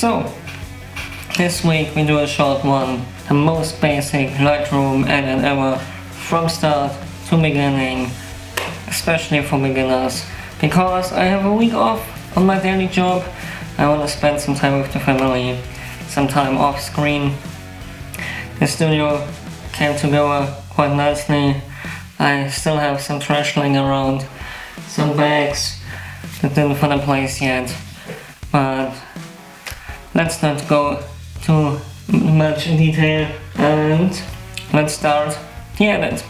So, this week we do a short one, the most basic Lightroom edit ever, from start to beginning, especially for beginners, because I have a week off on my daily job, I want to spend some time with the family, some time off screen. The studio came together quite nicely, I still have some trash laying around, some bags that didn't find a place yet, but let's not go too much detail and let's start the edit.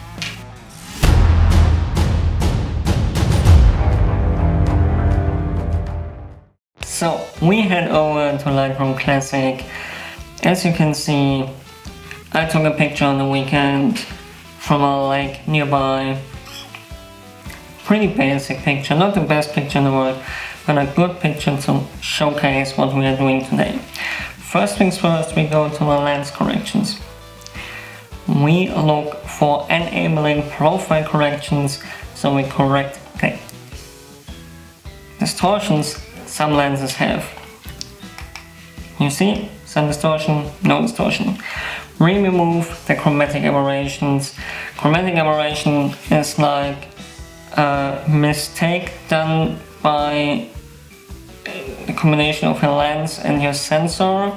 So we head over to Lightroom Classic. As you can see, I took a picture on the weekend from a lake nearby. Pretty basic picture, not the best picture in the world, but a good picture to showcase what we are doing today. First things first, we go to the lens corrections. We look for enabling profile corrections, so we correct the distortions some lenses have. You see, some distortion, no distortion. We remove the chromatic aberrations. Chromatic aberration is like a mistake done by the combination of your lens and your sensor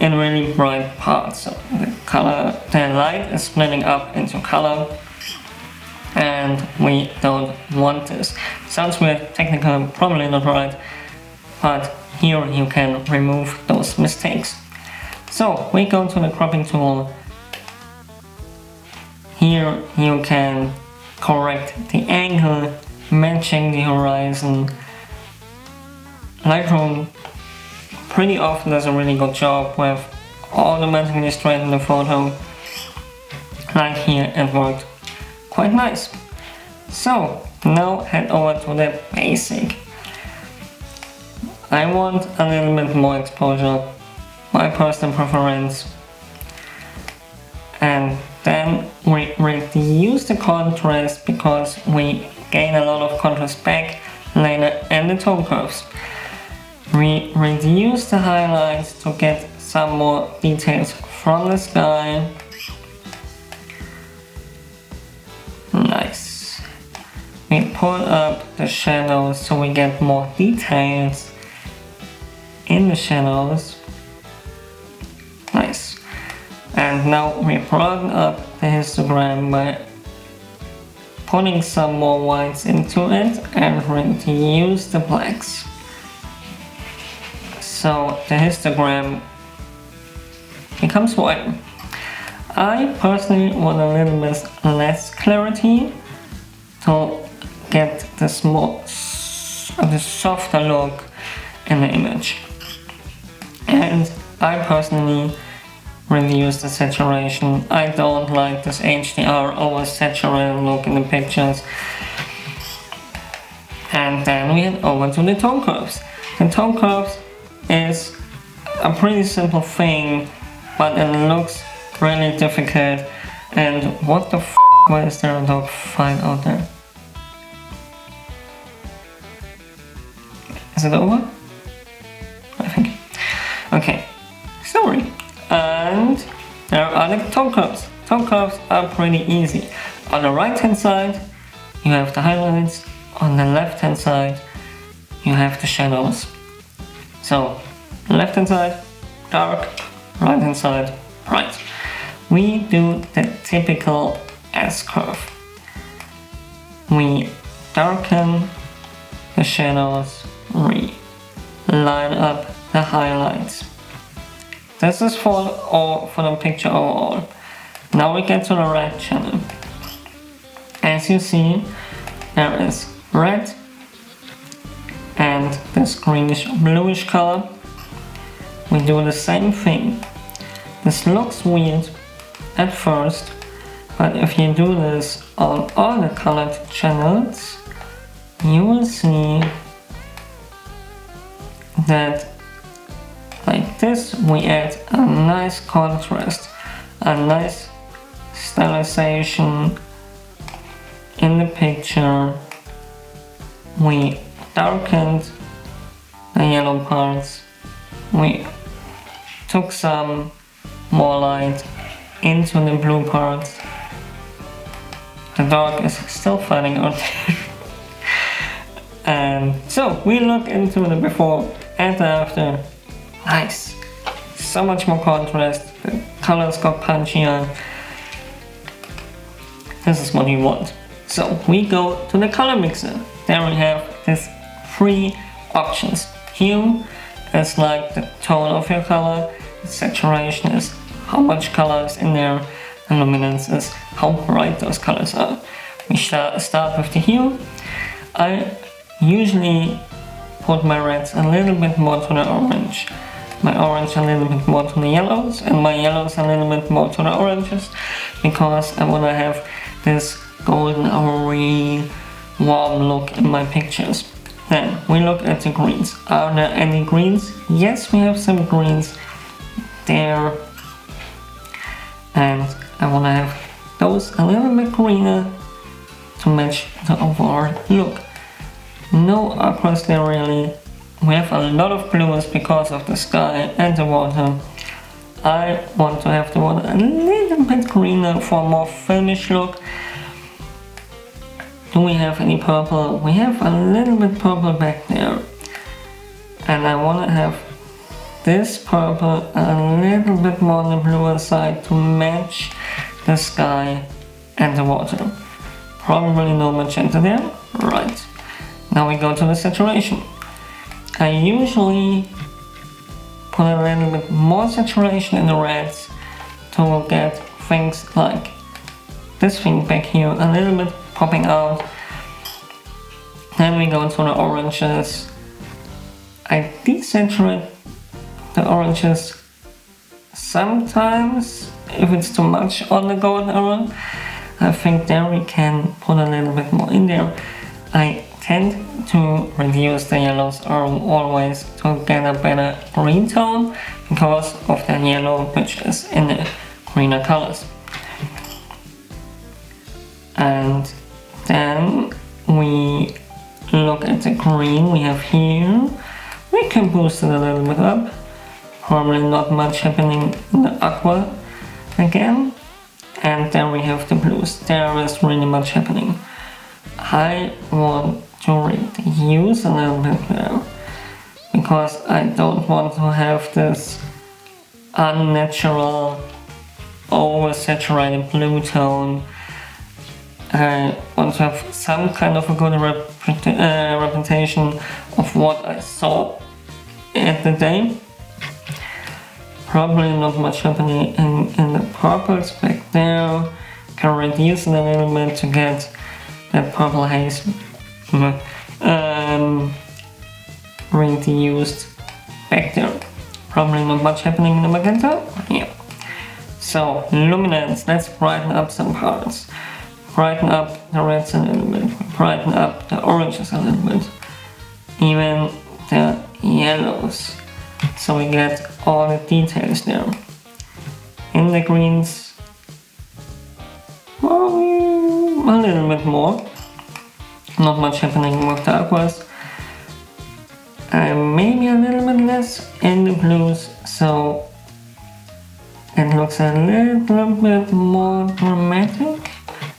in really bright parts. So the color, the light is splitting up into color and we don't want this. Sounds weird, technically probably not right, but here you can remove those mistakes. So we go to the cropping tool. Here you can correct the angle matching the horizon Lightroom pretty often does a really good job with automatically straightening the photo. Like here it worked quite nice. So now head over to the basic. I want a little bit more exposure, my personal preference. And then we reduce the contrast because we gain a lot of contrast back later in the tone curves. We reduce the highlights to get some more details from the sky. Nice. We pull up the shadows so we get more details in the shadows. And now we plug up the histogram by putting some more whites into it and reduce the blacks. So the histogram becomes white. I personally want a little bit less clarity to get the small, the softer look in the image. And I personally reduce the saturation. I don't like this HDR oversaturated look in the pictures. And then we head over to the tone curves. The tone curves is a pretty simple thing, but it looks really difficult. And what the f why is there a dog fight out there? Is it over? Are the tone curves. Tone curves are pretty easy. On the right hand side, you have the highlights. On the left hand side, you have the shadows. So left hand side, dark, right hand side, bright. We do the typical S-curve. We darken the shadows, we line up the highlights. This is for all for the picture overall. Now we get to the red channel. As you see, there is red, and this greenish bluish color we do the same thing this looks weird at first but if you do this on all the colored channels you will see that this we add a nice contrast a nice stylization in the picture we darkened the yellow parts we took some more light into the blue parts. The dog is still fighting out there. and so we look into the before and after. Nice. So much more contrast. The colors got punchier. This is what you want. So we go to the color mixer. There we have these three options. Hue is like the tone of your color. Saturation is how much color is in there. And luminance is how bright those colors are. We start with the hue. I usually put my reds a little bit more to the orange my orange a little bit more to the yellows and my yellows a little bit more to the oranges because I want to have this golden ivory warm look in my pictures. Then we look at the greens. Are there any greens? Yes, we have some greens there. And I want to have those a little bit greener to match the overall look. No aquas there really. We have a lot of blues because of the sky and the water. I want to have the water a little bit greener for a more filmish look. Do we have any purple? We have a little bit purple back there. And I want to have this purple a little bit more on the bluer side to match the sky and the water. Probably no magenta there. Right. Now we go to the saturation. I usually put a little bit more saturation in the reds to get things like this thing back here a little bit popping out. Then we go to the oranges. I desaturate the oranges sometimes if it's too much on the golden arrow. I think there we can put a little bit more in there. I tend to reduce the yellows always to get a better green tone because of the yellow which is in the greener colors. And then we look at the green we have here. We can boost it a little bit up. Probably not much happening in the aqua again. And then we have the blues. There is really much happening. I want to reduce a little bit now because I don't want to have this unnatural oversaturated blue tone. I want to have some kind of a good rep uh, reputation of what I saw at the day. Probably not much happening in, in the purples back there. Can reduce it a little bit to get that purple haze um, reduced back there. Probably not much happening in the magenta. Yeah. So luminance, let's brighten up some parts. Brighten up the reds a little bit. Brighten up the oranges a little bit. Even the yellows. So we get all the details there. In the greens, a little bit more not much happening with the aquas. And maybe a little bit less in the blues, so it looks a little bit more dramatic.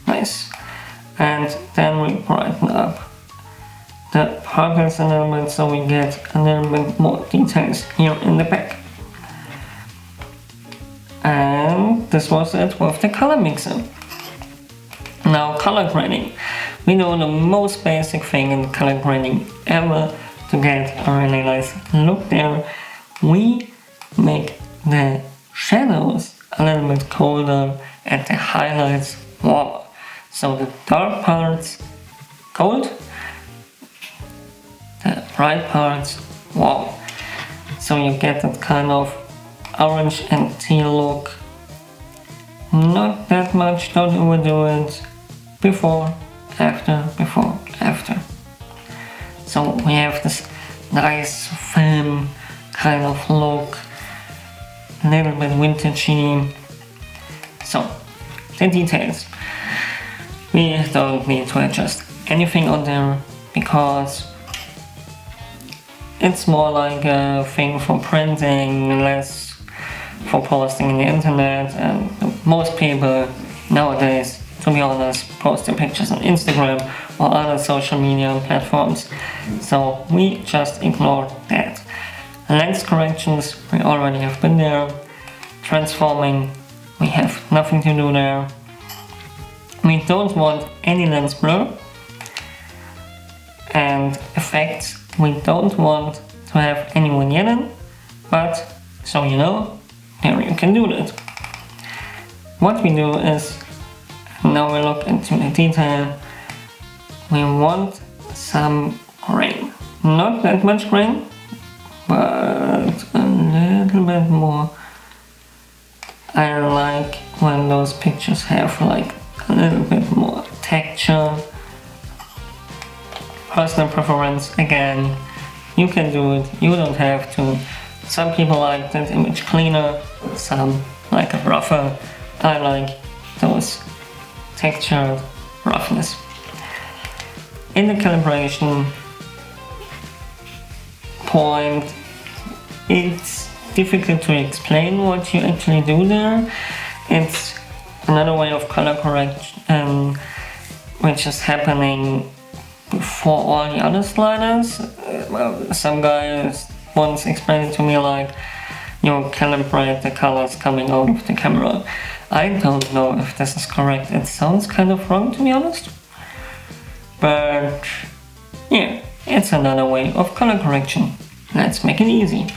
Nice. And then we brighten up the purples a little bit so we get a little bit more details here in the back. And this was it with the color mixer. Now color grading. We know the most basic thing in color grading ever to get a really nice look there. We make the shadows a little bit colder and the highlights warmer. So the dark parts cold, the bright parts warm. So you get that kind of orange and teal look. Not that much, don't overdo it. Before after, before, after. So we have this nice firm kind of look, a little bit vintagey. So the details. We don't need to adjust anything on them because it's more like a thing for printing, less for posting in the internet, and most people nowadays, to be honest, post their pictures on Instagram or other social media platforms. So we just ignore that. Lens corrections, we already have been there. Transforming, we have nothing to do there. We don't want any lens blur. And effects, we don't want to have any vignetting, but so you know, there you can do that. What we do is, now we look into the detail, we want some grain. Not that much grain, but a little bit more. I like when those pictures have like a little bit more texture. Personal preference, again, you can do it, you don't have to. Some people like that image cleaner, some like it rougher. I like those textured roughness. In the calibration point, it's difficult to explain what you actually do there. It's another way of color correction um, which is happening for all the other sliders. Uh, well, some guys once explained to me like you calibrate the colors coming out of the camera. I don't know if this is correct. It sounds kind of wrong to be honest. But yeah, it's another way of color correction. Let's make it easy.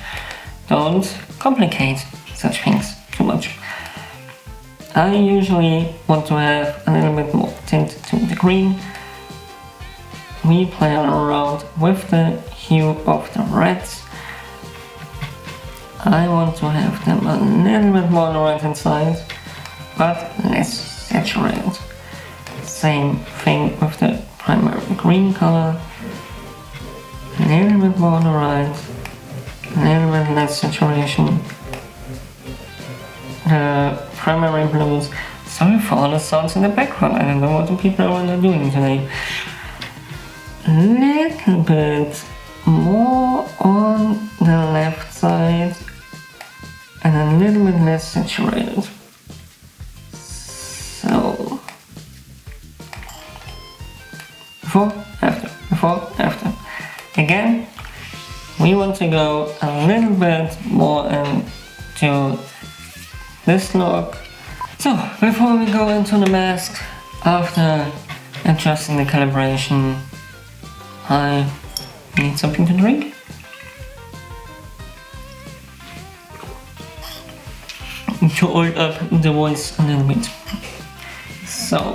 Don't complicate such things too much. I usually want to have a little bit more tint to the green. We play around with the hue of the reds. I want to have them a little bit more on the right hand side, but less saturated. Same thing with the primary green color. A little bit more on the right, a little bit less saturation. The primary blues. Sorry for all the sounds in the background. I don't know what the people are doing today. Little bit more on the left side and a little bit less saturated. Before, after, before, after. Again, we want to go a little bit more into this look. So, before we go into the mask, after adjusting the calibration, I need something to drink. To oil up the voice a little bit. So,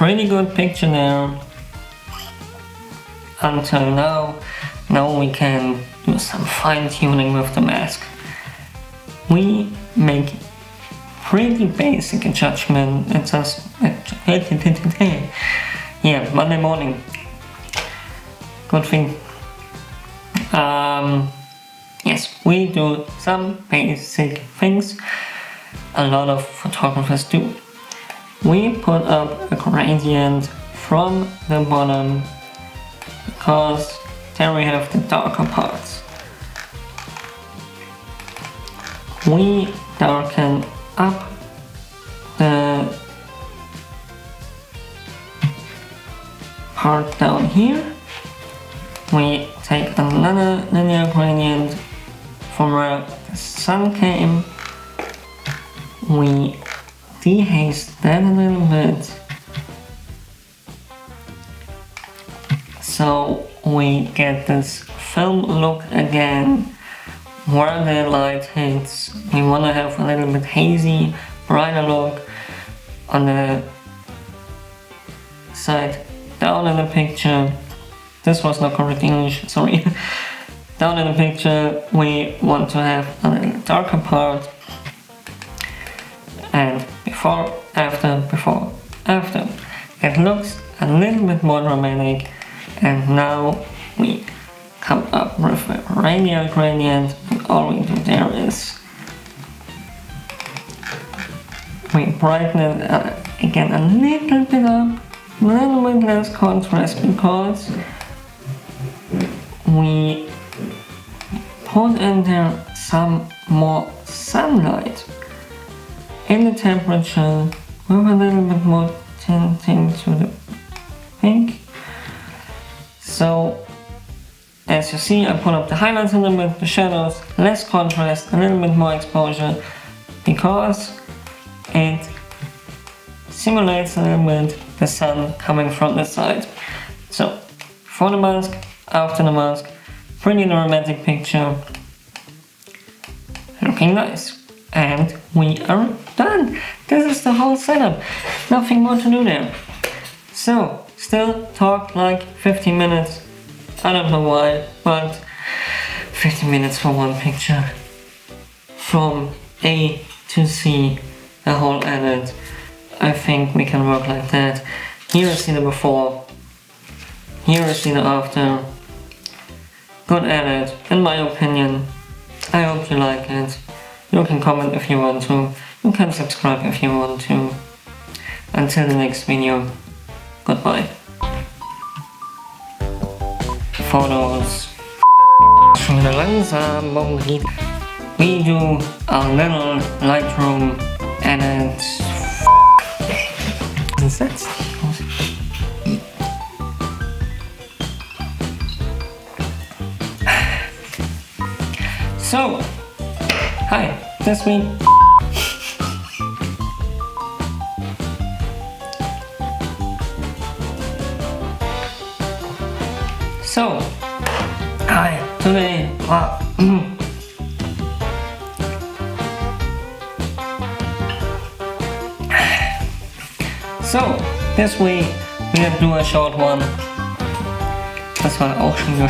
pretty good picture there until now. Now we can do some fine tuning with the mask. We make pretty basic adjustment It's just yeah Monday morning. Good thing. Um, yes we do some basic things. A lot of photographers do we put up a gradient from the bottom because then we have the darker parts we darken up the part down here. We take another linear gradient from where the sun came. We dehaze that a little bit. So we get this film look again where the light hits. We want to have a little bit hazy, brighter look on the side down in the picture. This was not correct English, sorry. down in the picture we want to have a little darker part and before, after, before, after. It looks a little bit more dramatic and now we come up with a radial gradient all we do there is we brighten it uh, again a little bit up, a little bit less contrast because we put in there some more sunlight in the temperature with a little bit more tinting to the pink. So as you see I put up the highlights a little bit, the shadows, less contrast, a little bit more exposure because it simulates a little bit the sun coming from the side. So for the mask, after the mask, pretty romantic picture, looking nice. And we are done. This is the whole setup. Nothing more to do there. So, still talk like 15 minutes. I don't know why, but 15 minutes for one picture. From A to C, the whole edit. I think we can work like that. Here is the before. Here is the after. Good edit, in my opinion. I hope you like it. You can comment if you want to. You can subscribe if you want to. Until the next video, goodbye. Photos. We do a little Lightroom edit. Is that? So, hi, that's me. So, hi, today, uh, so, this week we are do a short one. Das war auch schon wieder